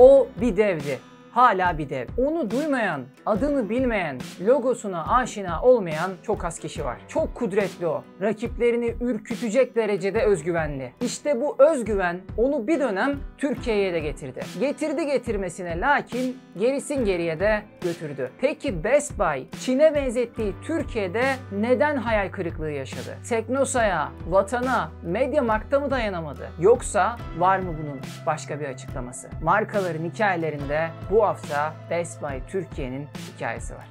O bir devdi hala bir dev. Onu duymayan, adını bilmeyen, logosuna aşina olmayan çok az kişi var. Çok kudretli o. Rakiplerini ürkütecek derecede özgüvenli. İşte bu özgüven onu bir dönem Türkiye'ye de getirdi. Getirdi getirmesine lakin gerisin geriye de götürdü. Peki Best Buy Çin'e benzettiği Türkiye'de neden hayal kırıklığı yaşadı? Teknosa'ya, vatana, Mediamarkt'a mı dayanamadı? Yoksa var mı bunun başka bir açıklaması? Markaların hikayelerinde bu hafta Best Buy Türkiye'nin hikayesi var.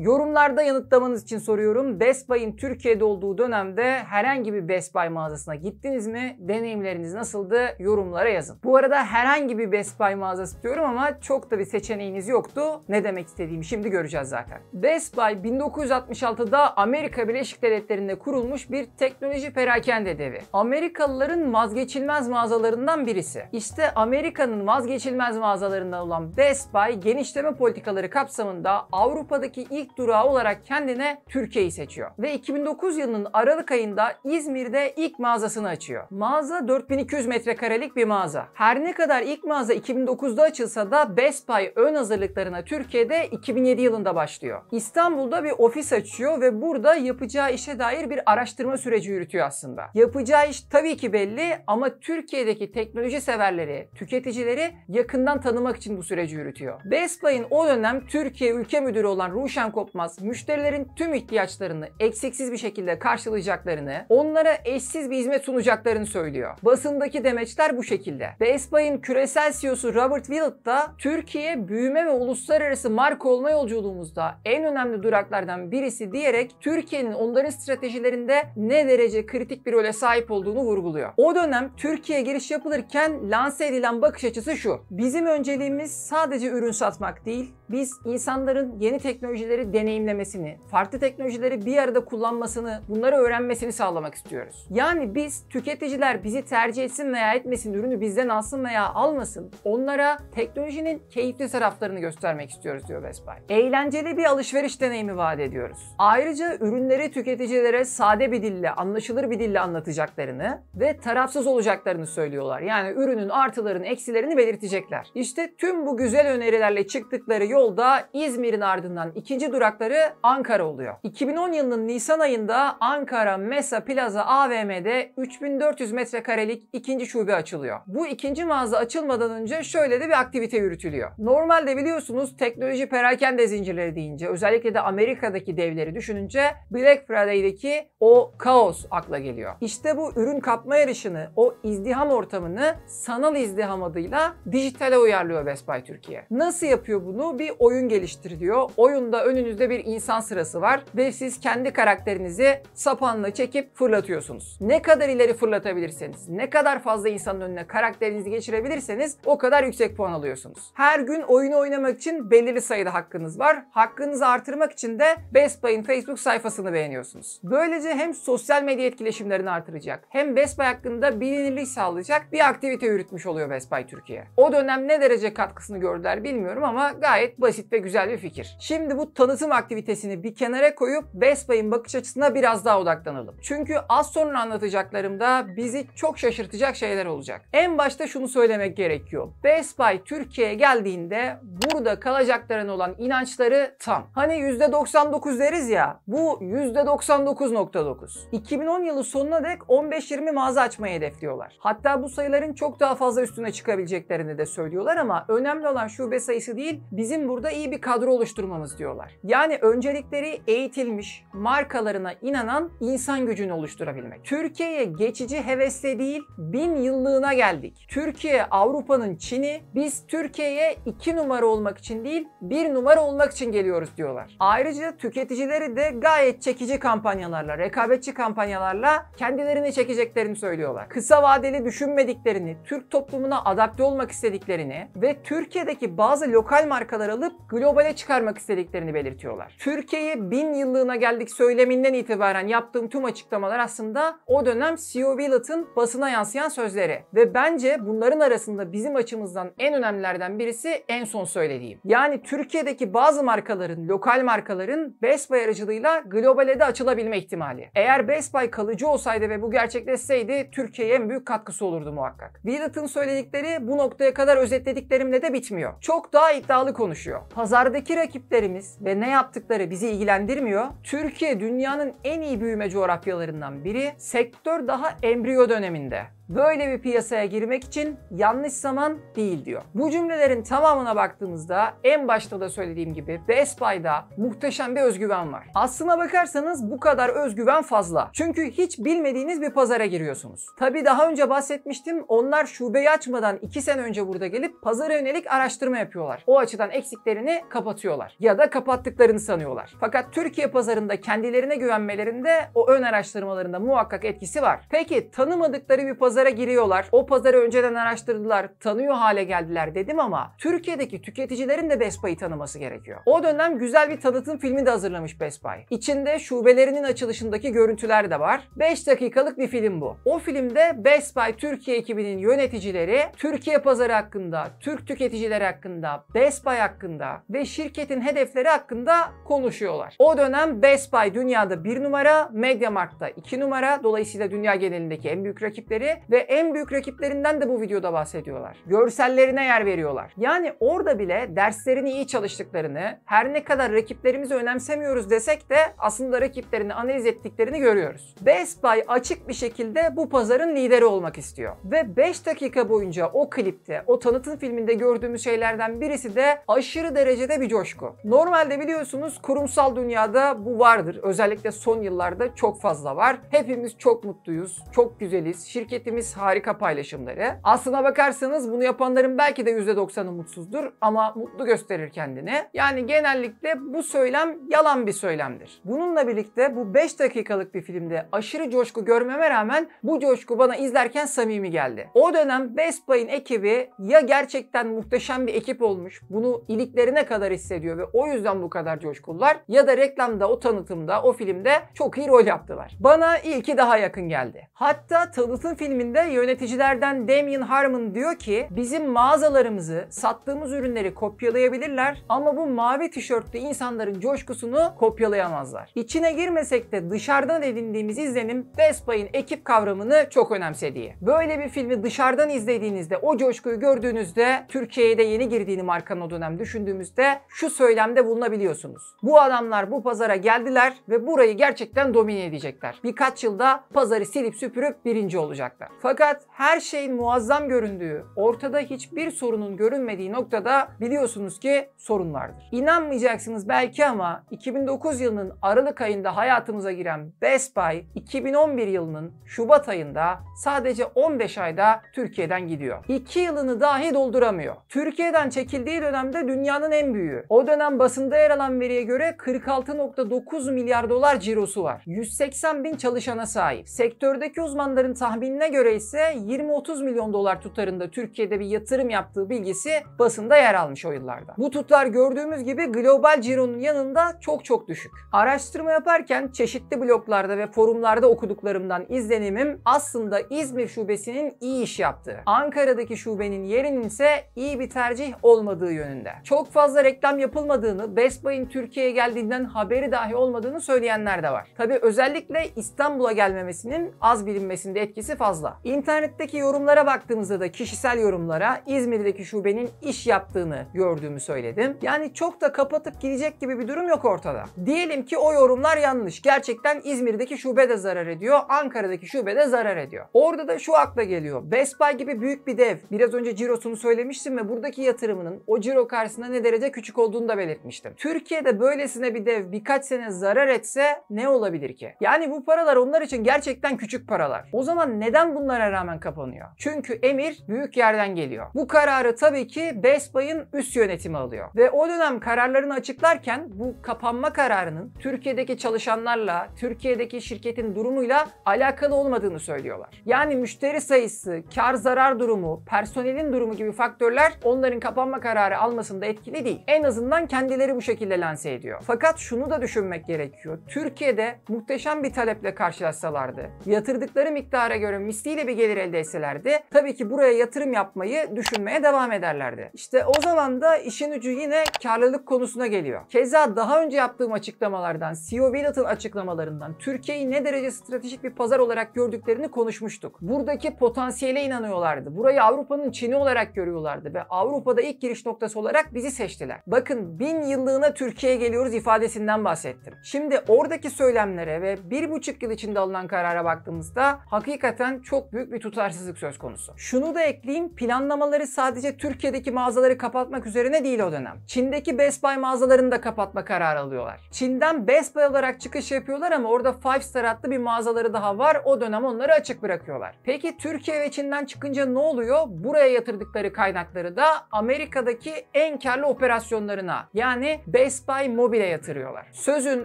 Yorumlarda yanıtlamanız için soruyorum. Best Buy'in Türkiye'de olduğu dönemde herhangi bir Best Buy mağazasına gittiniz mi? Deneyimleriniz nasıldı? Yorumlara yazın. Bu arada herhangi bir Best Buy mağazası diyorum ama çok da bir seçeneğiniz yoktu. Ne demek istediğimi şimdi göreceğiz zaten. Best Buy 1966'da Amerika Birleşik Devletleri'nde kurulmuş bir teknoloji perakende devi. Amerikalıların vazgeçilmez mağazalarından birisi. İşte Amerika'nın vazgeçilmez mağazalarından olan Best Buy genişleme politikaları kapsamında Avrupa'daki ilk ilk durağı olarak kendine Türkiye'yi seçiyor. Ve 2009 yılının Aralık ayında İzmir'de ilk mağazasını açıyor. Mağaza 4200 metrekarelik bir mağaza. Her ne kadar ilk mağaza 2009'da açılsa da Best Buy ön hazırlıklarına Türkiye'de 2007 yılında başlıyor. İstanbul'da bir ofis açıyor ve burada yapacağı işe dair bir araştırma süreci yürütüyor aslında. Yapacağı iş tabii ki belli ama Türkiye'deki teknoloji severleri, tüketicileri yakından tanımak için bu süreci yürütüyor. Best Buy'in o dönem Türkiye ülke müdürü olan Ruşen kopmaz müşterilerin tüm ihtiyaçlarını eksiksiz bir şekilde karşılayacaklarını, onlara eşsiz bir hizmet sunacaklarını söylüyor. Basındaki demeçler bu şekilde. Best küresel CEO'su Robert Willett da Türkiye büyüme ve uluslararası marka olma yolculuğumuzda en önemli duraklardan birisi diyerek Türkiye'nin onların stratejilerinde ne derece kritik bir role sahip olduğunu vurguluyor. O dönem Türkiye giriş yapılırken lanse edilen bakış açısı şu. Bizim önceliğimiz sadece ürün satmak değil, biz insanların yeni teknolojileri deneyimlemesini, farklı teknolojileri bir arada kullanmasını, bunları öğrenmesini sağlamak istiyoruz. Yani biz tüketiciler bizi tercih etsin veya etmesin, ürünü bizden alsın veya almasın, onlara teknolojinin keyifli taraflarını göstermek istiyoruz diyor Best Buy. Eğlenceli bir alışveriş deneyimi vaat ediyoruz. Ayrıca ürünleri tüketicilere sade bir dille, anlaşılır bir dille anlatacaklarını ve tarafsız olacaklarını söylüyorlar. Yani ürünün artılarını, eksilerini belirtecekler. İşte tüm bu güzel önerilerle çıktıkları yolda İzmir'in ardından ikinci durakları Ankara oluyor. 2010 yılının Nisan ayında Ankara Mesa Plaza AVM'de 3400 metrekarelik ikinci şube açılıyor. Bu ikinci mağaza açılmadan önce şöyle de bir aktivite yürütülüyor. Normalde biliyorsunuz teknoloji perakende zincirleri deyince özellikle de Amerika'daki devleri düşününce Black Friday'deki o kaos akla geliyor. İşte bu ürün kapma yarışını, o izdiham ortamını sanal izdiham adıyla dijitale uyarlıyor Best Buy Türkiye. Nasıl yapıyor bunu? Bir oyun geliştiriliyor. Oyunda önünüzde bir insan sırası var ve siz kendi karakterinizi sapanla çekip fırlatıyorsunuz. Ne kadar ileri fırlatabilirseniz, ne kadar fazla insanın önüne karakterinizi geçirebilirseniz o kadar yüksek puan alıyorsunuz. Her gün oyunu oynamak için belirli sayıda hakkınız var. Hakkınızı artırmak için de Best Buy'in Facebook sayfasını beğeniyorsunuz. Böylece hem sosyal medya etkileşimlerini artıracak hem Best Buy hakkında bilinirlik sağlayacak bir aktivite yürütmüş oluyor Best Buy Türkiye. O dönem ne derece katkısını gördüler bilmiyorum ama gayet basit ve güzel bir fikir. Şimdi bu tanıtım aktivitesini bir kenara koyup Best Buy'in bakış açısına biraz daha odaklanalım. Çünkü az sonra anlatacaklarımda bizi çok şaşırtacak şeyler olacak. En başta şunu söylemek gerekiyor. Best Buy Türkiye'ye geldiğinde burada kalacakların olan inançları tam. Hani %99 deriz ya bu %99.9. 2010 yılı sonuna dek 15-20 mağaza açmayı hedefliyorlar. Hatta bu sayıların çok daha fazla üstüne çıkabileceklerini de söylüyorlar ama önemli olan şube sayısı değil bizim burada iyi bir kadro oluşturmamız diyorlar. Yani öncelikleri eğitilmiş, markalarına inanan insan gücünü oluşturabilmek. Türkiye'ye geçici hevesle değil, bin yıllığına geldik. Türkiye Avrupa'nın Çin'i, biz Türkiye'ye iki numara olmak için değil, bir numara olmak için geliyoruz diyorlar. Ayrıca tüketicileri de gayet çekici kampanyalarla, rekabetçi kampanyalarla kendilerini çekeceklerini söylüyorlar. Kısa vadeli düşünmediklerini, Türk toplumuna adapte olmak istediklerini ve Türkiye'deki bazı lokal markaları alıp globale çıkarmak istediklerini belirtiyorlar. Türkiye'ye bin yıllığına geldik söyleminden itibaren yaptığım tüm açıklamalar aslında o dönem CEO Willett'ın basına yansıyan sözleri. Ve bence bunların arasında bizim açımızdan en önemlilerden birisi en son söylediğim. Yani Türkiye'deki bazı markaların, lokal markaların Best Buy aracılığıyla globale de açılabilme ihtimali. Eğer Best Buy kalıcı olsaydı ve bu gerçekleşseydi Türkiye'ye en büyük katkısı olurdu muhakkak. Willett'ın söyledikleri bu noktaya kadar özetlediklerimle de bitmiyor. Çok daha iddialı konuşuyor. Pazardaki rakiplerimiz ve ne yaptıkları bizi ilgilendirmiyor. Türkiye dünyanın en iyi büyüme coğrafyalarından biri. Sektör daha embriyo döneminde. Böyle bir piyasaya girmek için yanlış zaman değil diyor. Bu cümlelerin tamamına baktığımızda en başta da söylediğim gibi Best Buy'da muhteşem bir özgüven var. Aslına bakarsanız bu kadar özgüven fazla. Çünkü hiç bilmediğiniz bir pazara giriyorsunuz. Tabi daha önce bahsetmiştim onlar şubeyi açmadan 2 sene önce burada gelip pazara yönelik araştırma yapıyorlar. O açıdan eksiklerini kapatıyorlar. Ya da kapattıklarını sanıyorlar. Fakat Türkiye pazarında kendilerine güvenmelerinde o ön araştırmalarında muhakkak etkisi var. Peki tanımadıkları bir pazar pazara giriyorlar. O pazarı önceden araştırdılar, tanıyor hale geldiler dedim ama Türkiye'deki tüketicilerin de Best Buy'ı tanıması gerekiyor. O dönem güzel bir tanıtım filmi de hazırlamış Best Buy. İçinde şubelerinin açılışındaki görüntüler de var. 5 dakikalık bir film bu. O filmde Best Buy Türkiye ekibinin yöneticileri Türkiye pazarı hakkında, Türk tüketicileri hakkında, Best Buy hakkında ve şirketin hedefleri hakkında konuşuyorlar. O dönem Best Buy dünyada bir numara, MediaMarkt'ta iki numara. Dolayısıyla dünya genelindeki en büyük rakipleri ve en büyük rakiplerinden de bu videoda bahsediyorlar. Görsellerine yer veriyorlar. Yani orada bile derslerini iyi çalıştıklarını, her ne kadar rakiplerimizi önemsemiyoruz desek de aslında rakiplerini analiz ettiklerini görüyoruz. Best Buy açık bir şekilde bu pazarın lideri olmak istiyor. Ve 5 dakika boyunca o klipte, o tanıtım filminde gördüğümüz şeylerden birisi de aşırı derecede bir coşku. Normalde biliyorsunuz kurumsal dünyada bu vardır. Özellikle son yıllarda çok fazla var. Hepimiz çok mutluyuz, çok güzeliz. Şirketimiz harika paylaşımları. Aslına bakarsanız bunu yapanların belki de %90'ı mutsuzdur ama mutlu gösterir kendini. Yani genellikle bu söylem yalan bir söylemdir. Bununla birlikte bu 5 dakikalık bir filmde aşırı coşku görmeme rağmen bu coşku bana izlerken samimi geldi. O dönem Best Buy'in ekibi ya gerçekten muhteşem bir ekip olmuş, bunu iliklerine kadar hissediyor ve o yüzden bu kadar coşkulular ya da reklamda, o tanıtımda, o filmde çok iyi rol yaptılar. Bana ilki daha yakın geldi. Hatta tanıtım filminde yöneticilerden Damien Harmon diyor ki bizim mağazalarımızı, sattığımız ürünleri kopyalayabilirler ama bu mavi tişörtlü insanların coşkusunu kopyalayamazlar. İçine girmesek de dışarıdan edindiğimiz izlenim Best Buy'in ekip kavramını çok önemsediği. Böyle bir filmi dışarıdan izlediğinizde, o coşkuyu gördüğünüzde Türkiye'ye de yeni girdiğini markanın o dönem düşündüğümüzde şu söylemde bulunabiliyorsunuz. Bu adamlar bu pazara geldiler ve burayı gerçekten domine edecekler. Birkaç yılda pazarı silip süpürüp birinci olacaklar. Fakat her şeyin muazzam göründüğü, ortada hiçbir sorunun görünmediği noktada biliyorsunuz ki sorun vardır. İnanmayacaksınız belki ama 2009 yılının Aralık ayında hayatımıza giren Best Buy 2011 yılının Şubat ayında sadece 15 ayda Türkiye'den gidiyor. 2 yılını dahi dolduramıyor. Türkiye'den çekildiği dönemde dünyanın en büyüğü. O dönem basında yer alan veriye göre 46.9 milyar dolar cirosu var. 180 bin çalışana sahip. Sektördeki uzmanların tahminine göre ise 20-30 milyon dolar tutarında Türkiye'de bir yatırım yaptığı bilgisi basında yer almış o yıllarda. Bu tutar gördüğümüz gibi global cironun yanında çok çok düşük. Araştırma yaparken çeşitli bloglarda ve forumlarda okuduklarımdan izlenimim aslında İzmir şubesinin iyi iş yaptığı, Ankara'daki şubenin yerinin ise iyi bir tercih olmadığı yönünde. Çok fazla reklam yapılmadığını, Best Buy'in Türkiye'ye geldiğinden haberi dahi olmadığını söyleyenler de var. Tabi özellikle İstanbul'a gelmemesinin az bilinmesinde etkisi fazla. İnternetteki yorumlara baktığımızda da kişisel yorumlara İzmir'deki şubenin iş yaptığını gördüğümü söyledim. Yani çok da kapatıp gidecek gibi bir durum yok ortada. Diyelim ki o yorumlar yanlış. Gerçekten İzmir'deki şube de zarar ediyor, Ankara'daki şube de zarar ediyor. Orada da şu akla geliyor. Best Buy gibi büyük bir dev. Biraz önce cirosunu söylemiştim ve buradaki yatırımının o ciro karşısında ne derece küçük olduğunu da belirtmiştim. Türkiye'de böylesine bir dev birkaç sene zarar etse ne olabilir ki? Yani bu paralar onlar için gerçekten küçük paralar. O zaman neden bu bunlara rağmen kapanıyor. Çünkü emir büyük yerden geliyor. Bu kararı tabii ki Best Buy'ın üst yönetimi alıyor. Ve o dönem kararlarını açıklarken bu kapanma kararının Türkiye'deki çalışanlarla, Türkiye'deki şirketin durumuyla alakalı olmadığını söylüyorlar. Yani müşteri sayısı, kar zarar durumu, personelin durumu gibi faktörler onların kapanma kararı almasında etkili değil. En azından kendileri bu şekilde lanse ediyor. Fakat şunu da düşünmek gerekiyor. Türkiye'de muhteşem bir taleple karşılaşsalardı, yatırdıkları miktara göre misliyle bir gelir elde etselerdi, tabii ki buraya yatırım yapmayı düşünmeye devam ederlerdi. İşte o zaman da işin ucu yine karlılık konusuna geliyor. Keza daha önce yaptığım açıklamalardan, CEO Willet'ın açıklamalarından Türkiye'yi ne derece stratejik bir pazar olarak gördüklerini konuşmuştuk. Buradaki potansiyele inanıyorlardı. Burayı Avrupa'nın Çin'i olarak görüyorlardı ve Avrupa'da ilk giriş noktası olarak bizi seçtiler. Bakın bin yıllığına Türkiye'ye geliyoruz ifadesinden bahsettim. Şimdi oradaki söylemlere ve bir buçuk yıl içinde alınan karara baktığımızda hakikaten çok büyük bir tutarsızlık söz konusu. Şunu da ekleyeyim planlamaları sadece Türkiye'deki mağazaları kapatmak üzerine değil o dönem. Çin'deki Best Buy mağazalarını da kapatma kararı alıyorlar. Çin'den Best Buy olarak çıkış yapıyorlar ama orada Five Star adlı bir mağazaları daha var. O dönem onları açık bırakıyorlar. Peki Türkiye ve Çin'den çıkınca ne oluyor? Buraya yatırdıkları kaynakları da Amerika'daki en karlı operasyonlarına yani Best Buy Mobile'e yatırıyorlar. Sözün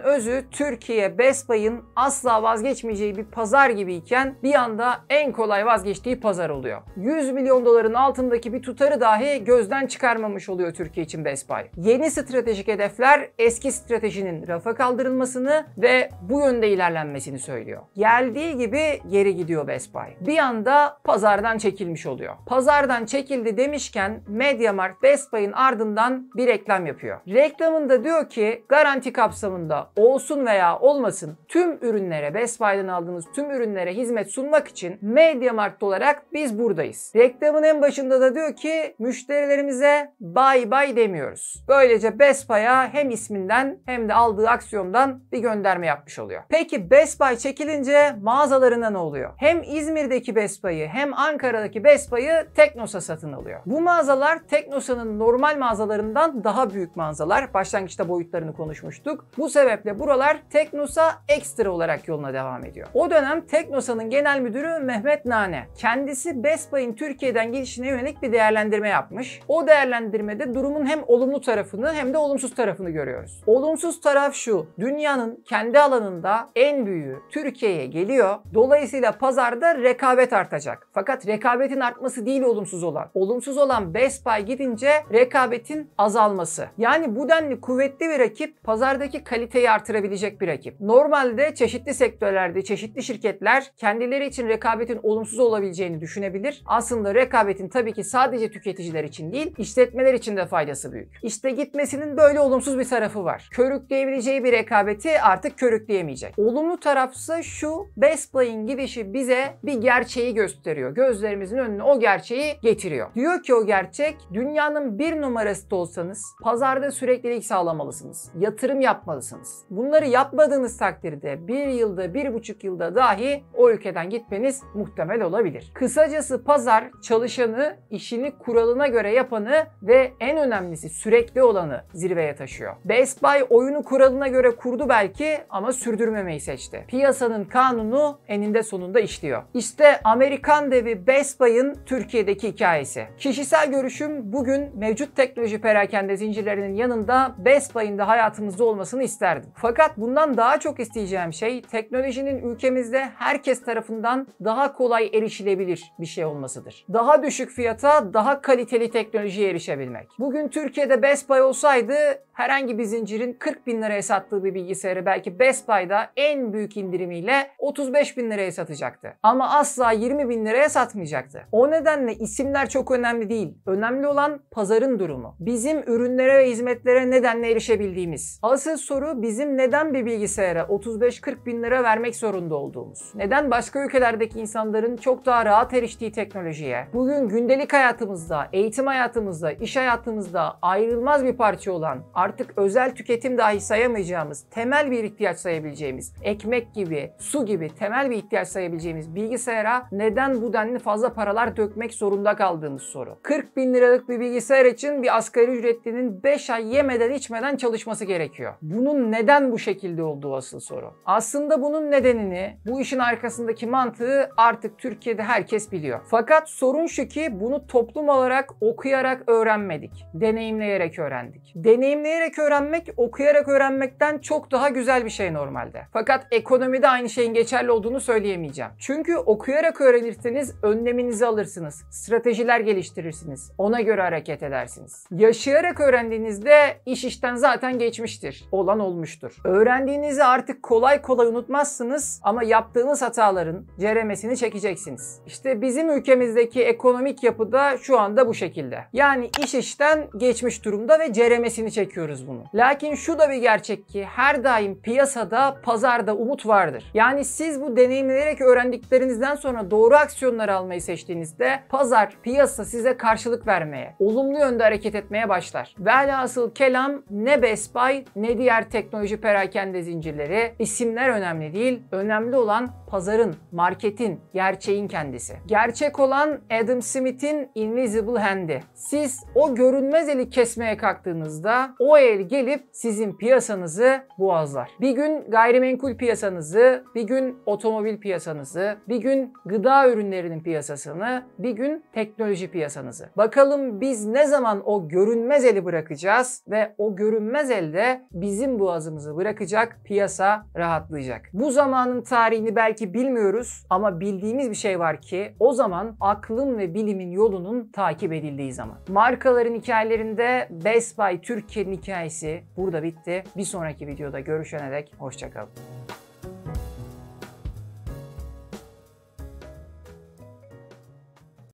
özü Türkiye Best Buy'ın asla vazgeçmeyeceği bir pazar gibiyken bir anda en kolay vazgeçtiği pazar oluyor. 100 milyon doların altındaki bir tutarı dahi gözden çıkarmamış oluyor Türkiye için Best Buy. Yeni stratejik hedefler eski stratejinin rafa kaldırılmasını ve bu yönde ilerlenmesini söylüyor. Geldiği gibi geri gidiyor Best Buy. Bir anda pazardan çekilmiş oluyor. Pazardan çekildi demişken MediaMarkt Best Buy'ın ardından bir reklam yapıyor. Reklamında diyor ki garanti kapsamında olsun veya olmasın tüm ürünlere Best Buy'dan aldığınız tüm ürünlere hizmet sunmak için MediaMarkt olarak biz buradayız. Reklamın en başında da diyor ki müşterilerimize bay bay demiyoruz. Böylece Best Buy'a hem isminden hem de aldığı aksiyondan bir gönderme yapmış oluyor. Peki Best Buy çekilince mağazalarına ne oluyor? Hem İzmir'deki Best Buy'ı hem Ankara'daki Best Buy'ı Teknosa satın alıyor. Bu mağazalar Teknosa'nın normal mağazalarından daha büyük mağazalar. Başlangıçta boyutlarını konuşmuştuk. Bu sebeple buralar Teknosa Extra olarak yoluna devam ediyor. O dönem Teknosa'nın genel müdürü Mehmet Nane. Kendisi Best Buy'ın Türkiye'den gelişine yönelik bir değerlendirme yapmış. O değerlendirmede durumun hem olumlu tarafını hem de olumsuz tarafını görüyoruz. Olumsuz taraf şu. Dünyanın kendi alanında en büyüğü Türkiye'ye geliyor. Dolayısıyla pazarda rekabet artacak. Fakat rekabetin artması değil olumsuz olan. Olumsuz olan Best Buy gidince rekabetin azalması. Yani bu denli kuvvetli bir rakip pazardaki kaliteyi artırabilecek bir rakip. Normalde çeşitli sektörlerde çeşitli şirketler kendileri için rekabetin olumsuz olabileceğini düşünebilir. Aslında rekabetin tabii ki sadece tüketiciler için değil, işletmeler için de faydası büyük. İşte gitmesinin böyle olumsuz bir tarafı var. Körükleyebileceği bir rekabeti artık körükleyemeyecek. Olumlu tarafsa şu, Best Buy'in gidişi bize bir gerçeği gösteriyor. Gözlerimizin önüne o gerçeği getiriyor. Diyor ki o gerçek, dünyanın bir numarası da olsanız pazarda süreklilik sağlamalısınız. Yatırım yapmalısınız. Bunları yapmadığınız takdirde bir yılda, bir buçuk yılda dahi o ülkeden gitmeniz muhtemel olabilir. Kısacası pazar çalışanı, işini kuralına göre yapanı ve en önemlisi sürekli olanı zirveye taşıyor. Best Buy oyunu kuralına göre kurdu belki ama sürdürmemeyi seçti. Piyasanın kanunu eninde sonunda işliyor. İşte Amerikan devi Best Buy'ın Türkiye'deki hikayesi. Kişisel görüşüm bugün mevcut teknoloji perakende zincirlerinin yanında Best Buy'ın da hayatımızda olmasını isterdim. Fakat bundan daha çok isteyeceğim şey teknolojinin ülkemizde herkes tarafından daha kolay erişilebilir bir şey olmasıdır. Daha düşük fiyata daha kaliteli teknolojiye erişebilmek. Bugün Türkiye'de Best Buy olsaydı herhangi bir zincirin 40 bin liraya sattığı bir bilgisayarı belki Best Buy'da en büyük indirimiyle 35 bin liraya satacaktı. Ama asla 20 bin liraya satmayacaktı. O nedenle isimler çok önemli değil. Önemli olan pazarın durumu. Bizim ürünlere ve hizmetlere nedenle erişebildiğimiz. Asıl soru bizim neden bir bilgisayara 35-40 bin lira vermek zorunda olduğumuz. Neden başka ülkelerdeki insanların çok daha rahat eriştiği teknolojiye, bugün gündelik hayatımızda, eğitim hayatımızda, iş hayatımızda ayrılmaz bir parça olan, artık özel tüketim dahi sayamayacağımız, temel bir ihtiyaç sayabileceğimiz, ekmek gibi, su gibi temel bir ihtiyaç sayabileceğimiz bilgisayara neden bu denli fazla paralar dökmek zorunda kaldığımız soru. 40 bin liralık bir bilgisayar için bir asgari ücretlinin 5 ay yemeden içmeden çalışması gerekiyor. Bunun neden bu şekilde olduğu asıl soru. Aslında bunun nedenini, bu işin arkasındaki mantığı artık Türkiye'de herkes biliyor. Fakat sorun şu ki bunu toplum olarak okuyarak öğrenmedik. Deneyimleyerek öğrendik. Deneyimleyerek öğrenmek okuyarak öğrenmekten çok daha güzel bir şey normalde. Fakat ekonomide aynı şeyin geçerli olduğunu söyleyemeyeceğim. Çünkü okuyarak öğrenirseniz önleminizi alırsınız. Stratejiler geliştirirsiniz. Ona göre hareket edersiniz. Yaşayarak öğrendiğinizde iş işten zaten geçmiştir. Olan olmuştur. Öğrendiğinizi artık kolay kolay unutmazsınız ama yaptığınız hataların ceremesini çekeceksiniz. İşte bizim ülkemizdeki ekonomik yapıda şu anda bu şekilde. Yani iş işten geçmiş durumda ve ceremesini çekiyoruz bunu. Lakin şu da bir gerçek ki her daim piyasada, pazarda umut vardır. Yani siz bu deneyimleyerek öğrendiklerinizden sonra doğru aksiyonları almayı seçtiğinizde pazar, piyasa size karşılık vermeye, olumlu yönde hareket etmeye başlar. Velhasıl kelam ne Best Buy ne diğer teknoloji perakende zincirleri isimler önemli değil. Önemli olan pazarın, marketin, gerçeğin kendisi. Gerçek olan Adam Smith'in Invisible Hand'i. Siz o görünmez eli kesmeye kalktığınızda o el gelip sizin piyasanızı boğazlar. Bir gün gayrimenkul piyasanızı, bir gün otomobil piyasanızı, bir gün gıda ürünlerinin piyasasını, bir gün teknoloji piyasanızı. Bakalım biz ne zaman o görünmez eli bırakacağız ve o görünmez elde bizim boğazımızı bırakacak, piyasa rahatlayacak. Bu zamanın tarihini belki bilmiyoruz ama bildiğimiz bir şey var ki o zaman aklın ve bilimin yolunun takip edildiği zaman. Markaların hikayelerinde Best Buy Türkiye'nin hikayesi burada bitti. Bir sonraki videoda görüşene dek hoşçakalın.